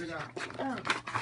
这个。嗯。